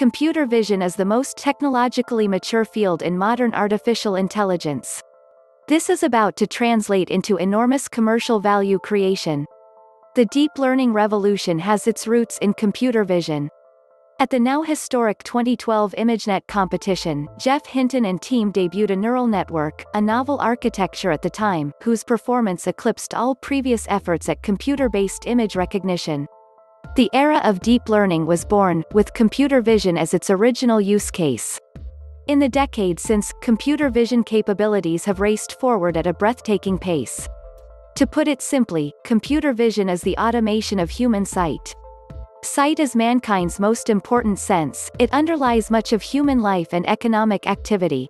Computer vision is the most technologically mature field in modern artificial intelligence. This is about to translate into enormous commercial value creation. The deep learning revolution has its roots in computer vision. At the now historic 2012 ImageNet competition, Geoff Hinton and team debuted a neural network, a novel architecture at the time, whose performance eclipsed all previous efforts at computer-based image recognition. The era of deep learning was born, with computer vision as its original use case. In the decade since, computer vision capabilities have raced forward at a breathtaking pace. To put it simply, computer vision is the automation of human sight. Sight is mankind's most important sense, it underlies much of human life and economic activity.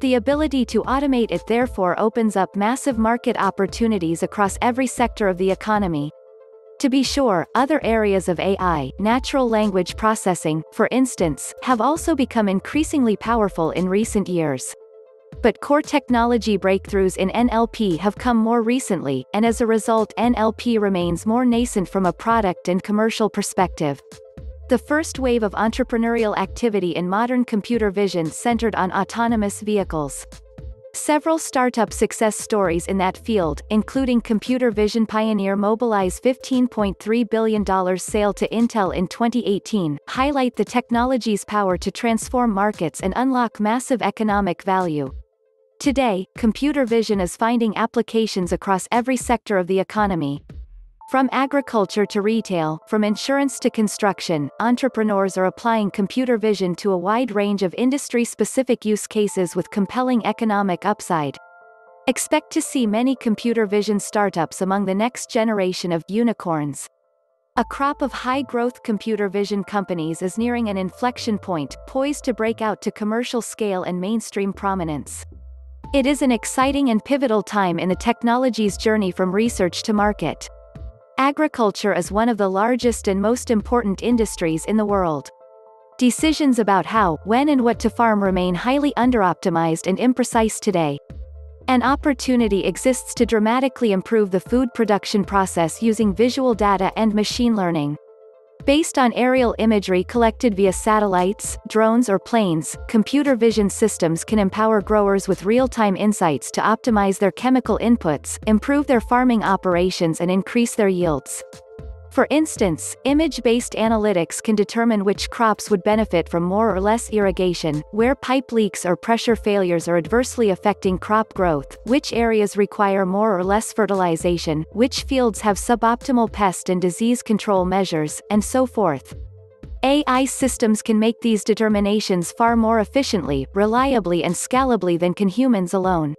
The ability to automate it therefore opens up massive market opportunities across every sector of the economy, to be sure, other areas of AI, natural language processing, for instance, have also become increasingly powerful in recent years. But core technology breakthroughs in NLP have come more recently, and as a result NLP remains more nascent from a product and commercial perspective. The first wave of entrepreneurial activity in modern computer vision centered on autonomous vehicles. Several startup success stories in that field, including computer vision pioneer Mobileye's $15.3 billion sale to Intel in 2018, highlight the technology's power to transform markets and unlock massive economic value. Today, computer vision is finding applications across every sector of the economy, from agriculture to retail, from insurance to construction, entrepreneurs are applying computer vision to a wide range of industry-specific use cases with compelling economic upside. Expect to see many computer vision startups among the next generation of unicorns. A crop of high-growth computer vision companies is nearing an inflection point, poised to break out to commercial scale and mainstream prominence. It is an exciting and pivotal time in the technology's journey from research to market. Agriculture is one of the largest and most important industries in the world. Decisions about how, when and what to farm remain highly underoptimized and imprecise today. An opportunity exists to dramatically improve the food production process using visual data and machine learning. Based on aerial imagery collected via satellites, drones or planes, computer vision systems can empower growers with real-time insights to optimize their chemical inputs, improve their farming operations and increase their yields. For instance, image-based analytics can determine which crops would benefit from more or less irrigation, where pipe leaks or pressure failures are adversely affecting crop growth, which areas require more or less fertilization, which fields have suboptimal pest and disease control measures, and so forth. AI systems can make these determinations far more efficiently, reliably and scalably than can humans alone.